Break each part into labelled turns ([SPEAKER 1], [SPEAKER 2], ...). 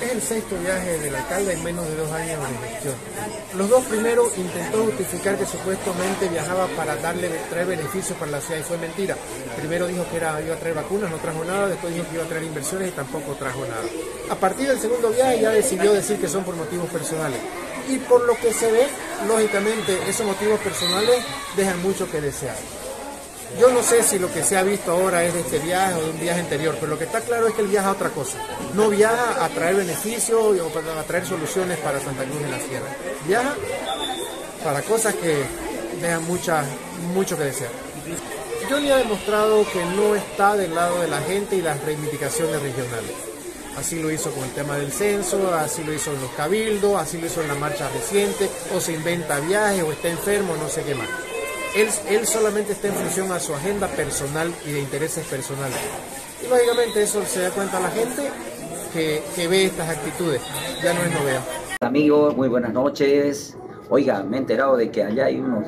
[SPEAKER 1] Es el sexto viaje del alcalde en menos de dos años de gestión. Los dos primeros intentó justificar que supuestamente viajaba para darle traer beneficios para la ciudad y fue mentira. Primero dijo que era, iba a traer vacunas, no trajo nada, después dijo que iba a traer inversiones y tampoco trajo nada. A partir del segundo viaje ya decidió decir que son por motivos personales. Y por lo que se ve, lógicamente esos motivos personales dejan mucho que desear. Yo no sé si lo que se ha visto ahora es de este viaje o de un viaje anterior, pero lo que está claro es que él viaja a otra cosa. No viaja a traer beneficios o a traer soluciones para Santa Cruz de la Sierra. Viaja para cosas que dejan mucha, mucho que desear. Johnny ha demostrado que no está del lado de la gente y las reivindicaciones regionales. Así lo hizo con el tema del censo, así lo hizo en los cabildos, así lo hizo en la marcha reciente, o se inventa viajes, o está enfermo, no sé qué más. Él, solamente está en función a su agenda personal y de intereses personales. Y lógicamente eso se da cuenta la gente que, que ve estas actitudes. Ya no es novedad.
[SPEAKER 2] Amigos, muy buenas noches. Oiga, me he enterado de que allá hay unos,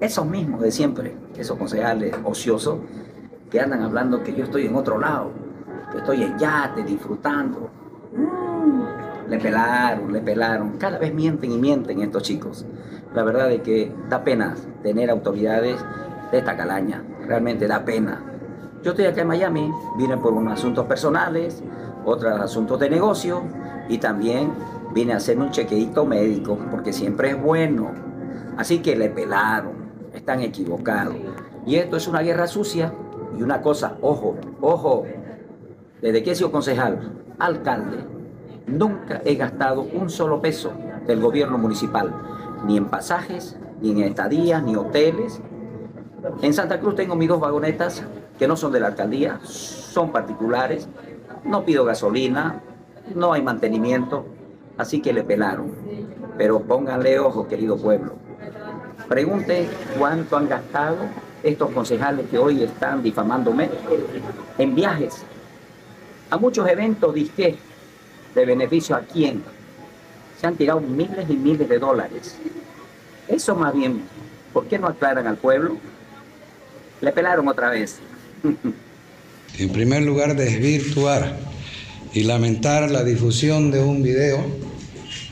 [SPEAKER 2] esos mismos de siempre, esos concejales ociosos, que andan hablando que yo estoy en otro lado, que estoy en yate, disfrutando. Mm, le pelaron, le pelaron. Cada vez mienten y mienten estos chicos la verdad es que da pena tener autoridades de esta calaña, realmente da pena. Yo estoy acá en Miami, vine por unos asuntos personales, otros asuntos de negocio y también vine a hacer un chequeito médico porque siempre es bueno. Así que le pelaron, están equivocados. Y esto es una guerra sucia y una cosa, ojo, ojo, desde que he sido concejal, alcalde, nunca he gastado un solo peso del gobierno municipal ni en pasajes, ni en estadías, ni hoteles. En Santa Cruz tengo mis dos vagonetas que no son de la alcaldía, son particulares. No pido gasolina, no hay mantenimiento, así que le pelaron. Pero pónganle ojo, querido pueblo. Pregunte cuánto han gastado estos concejales que hoy están difamándome en viajes a muchos eventos disque de beneficio a quién se han tirado miles y miles de dólares. Eso más bien, ¿por qué no aclaran al pueblo? Le pelaron otra vez.
[SPEAKER 3] en primer lugar, desvirtuar y lamentar la difusión de un video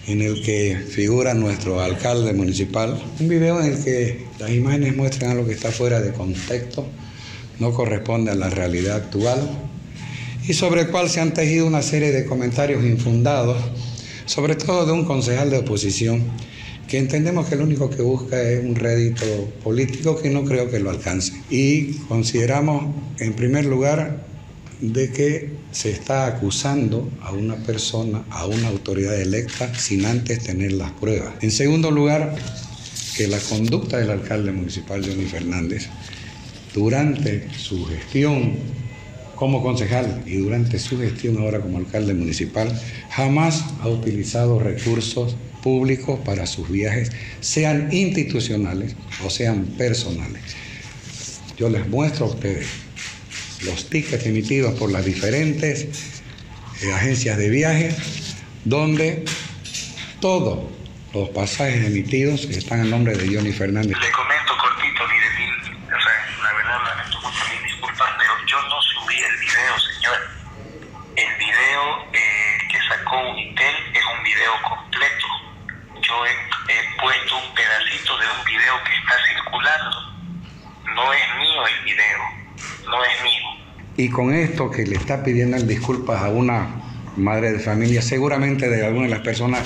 [SPEAKER 3] en el que figura nuestro alcalde municipal, un video en el que las imágenes muestran algo que está fuera de contexto, no corresponde a la realidad actual y sobre el cual se han tejido una serie de comentarios infundados sobre todo de un concejal de oposición que entendemos que lo único que busca es un rédito político que no creo que lo alcance. Y consideramos, en primer lugar, de que se está acusando a una persona, a una autoridad electa, sin antes tener las pruebas. En segundo lugar, que la conducta del alcalde municipal, Johnny Fernández, durante su gestión como concejal y durante su gestión ahora como alcalde municipal, jamás ha utilizado recursos públicos para sus viajes, sean institucionales o sean personales. Yo les muestro a ustedes los tickets emitidos por las diferentes eh, agencias de viaje, donde todos los pasajes emitidos están en nombre de Johnny Fernández.
[SPEAKER 4] No es mío el video, no es mío.
[SPEAKER 3] Y con esto que le está pidiendo disculpas a una madre de familia, seguramente de alguna de las personas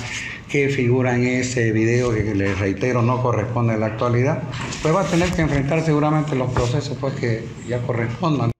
[SPEAKER 3] que figuran en ese video, que les reitero no corresponde a la actualidad, pues va a tener que enfrentar seguramente los procesos pues, que ya correspondan.